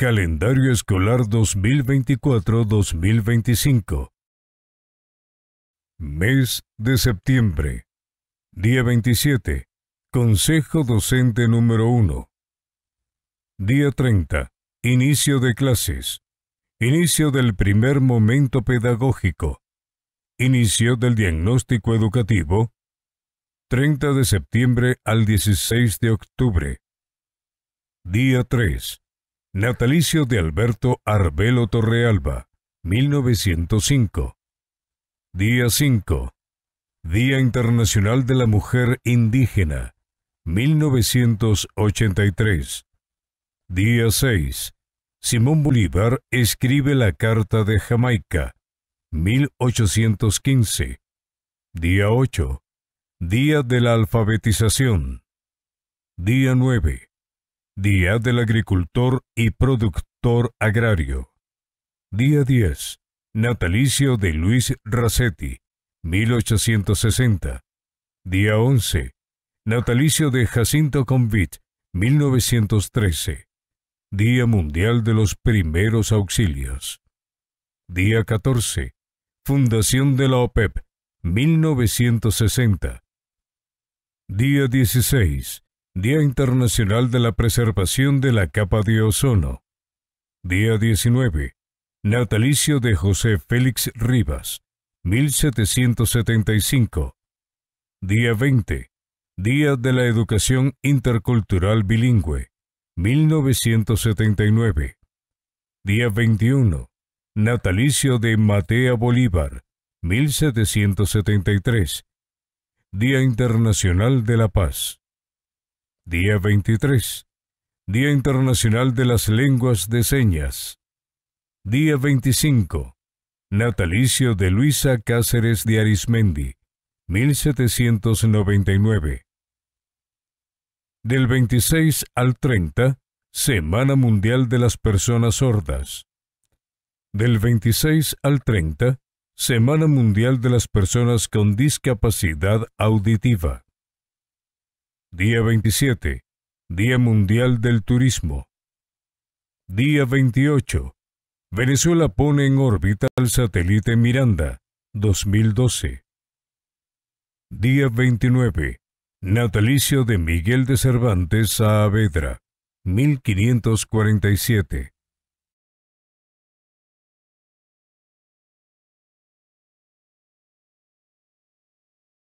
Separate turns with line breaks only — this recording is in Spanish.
Calendario escolar 2024-2025. Mes de septiembre. Día 27. Consejo Docente número 1. Día 30. Inicio de clases. Inicio del primer momento pedagógico. Inicio del diagnóstico educativo. 30 de septiembre al 16 de octubre. Día 3. Natalicio de Alberto Arbelo Torrealba, 1905. Día 5. Día Internacional de la Mujer Indígena, 1983. Día 6. Simón Bolívar escribe la Carta de Jamaica, 1815. Día 8. Día de la Alfabetización. Día 9. Día del Agricultor y Productor Agrario. Día 10. Natalicio de Luis Racetti, 1860. Día 11. Natalicio de Jacinto Convit, 1913. Día Mundial de los Primeros Auxilios. Día 14. Fundación de la OPEP, 1960. Día 16. Día Internacional de la Preservación de la Capa de Ozono. Día 19. Natalicio de José Félix Rivas, 1775. Día 20. Día de la Educación Intercultural Bilingüe, 1979. Día 21. Natalicio de Matea Bolívar, 1773. Día Internacional de la Paz. Día 23. Día Internacional de las Lenguas de Señas. Día 25. Natalicio de Luisa Cáceres de Arismendi, 1799. Del 26 al 30, Semana Mundial de las Personas Sordas. Del 26 al 30, Semana Mundial de las Personas con Discapacidad Auditiva. Día 27. Día Mundial del Turismo. Día 28. Venezuela pone en órbita el satélite Miranda, 2012. Día 29. Natalicio de Miguel de Cervantes Saavedra, 1547.